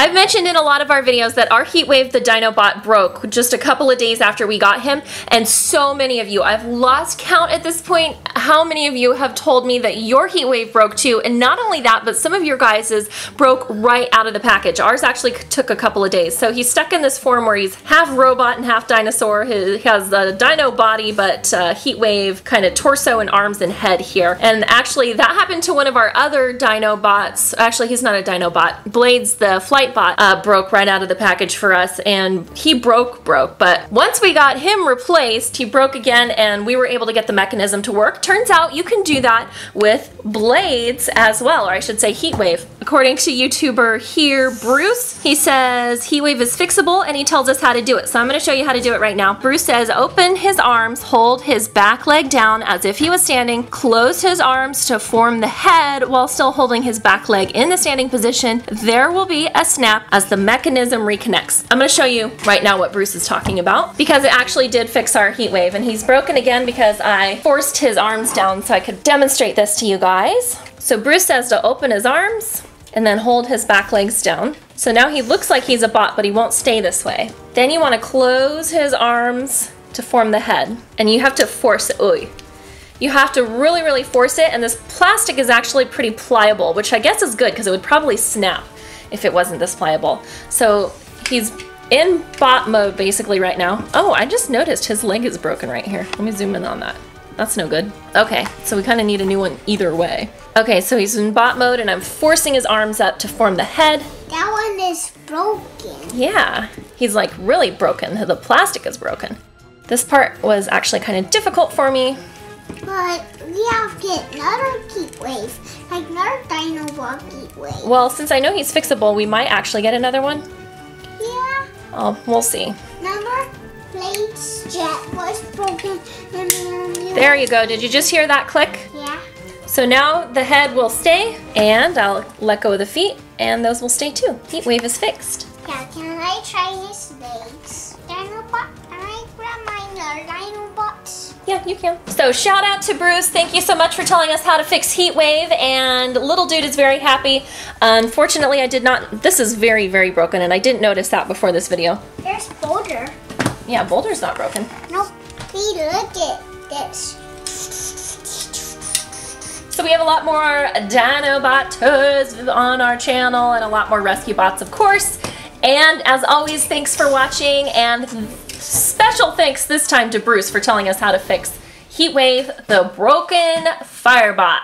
I've mentioned in a lot of our videos that our Heatwave the Dinobot broke just a couple of days after we got him, and so many of you, I've lost count at this point, how many of you have told me that your Heatwave broke too, and not only that, but some of your guys's broke right out of the package. Ours actually took a couple of days. So he's stuck in this form where he's half robot and half dinosaur. He has the dino body, but uh, Heatwave kind of torso and arms and head here. And actually that happened to one of our other Dinobots. Actually, he's not a Dinobot. Blades, the flight Flightbot uh, broke right out of the package for us and he broke, broke. But once we got him replaced, he broke again and we were able to get the mechanism to work. Turns out you can do that with Blades as well, or I should say Heatwave. According to YouTuber here, Bruce, he says Heatwave is fixable and he tells us how to do it. So I'm gonna show you how to do it right now. Bruce says open his arms, hold his back leg down as if he was standing, close his arms to form the head while still holding his back leg in the standing position. There will be a snap as the mechanism reconnects. I'm gonna show you right now what Bruce is talking about because it actually did fix our Heatwave and he's broken again because I forced his arms down so I could demonstrate this to you guys. So Bruce says to open his arms, and then hold his back legs down. So now he looks like he's a bot, but he won't stay this way. Then you want to close his arms to form the head, and you have to force it. Oy. You have to really, really force it, and this plastic is actually pretty pliable, which I guess is good because it would probably snap if it wasn't this pliable. So he's in bot mode basically right now. Oh, I just noticed his leg is broken right here. Let me zoom in on that. That's no good. Okay, so we kind of need a new one either way. Okay, so he's in bot mode and I'm forcing his arms up to form the head. That one is broken. Yeah, he's like really broken. The plastic is broken. This part was actually kind of difficult for me. But we have to get another Heatwave, like another Dinobot Heatwave. Well, since I know he's fixable, we might actually get another one. Yeah. Oh, we'll see. Remember? Blade's jet was broken. There you go. Did you just hear that click? Yeah. So now the head will stay, and I'll let go of the feet, and those will stay too. Heatwave is fixed. Yeah, can I try his legs? Dinobot, can I grab my uh, Dinobots? Yeah, you can. So shout out to Bruce. Thank you so much for telling us how to fix Heatwave, and little dude is very happy. Unfortunately, I did not, this is very, very broken, and I didn't notice that before this video. There's Boulder. Yeah, Boulder's not broken. Nope. See, look at this. So we have a lot more Dinobot tours on our channel and a lot more rescue bots, of course. And as always, thanks for watching and special thanks this time to Bruce for telling us how to fix Heatwave, the broken Firebot.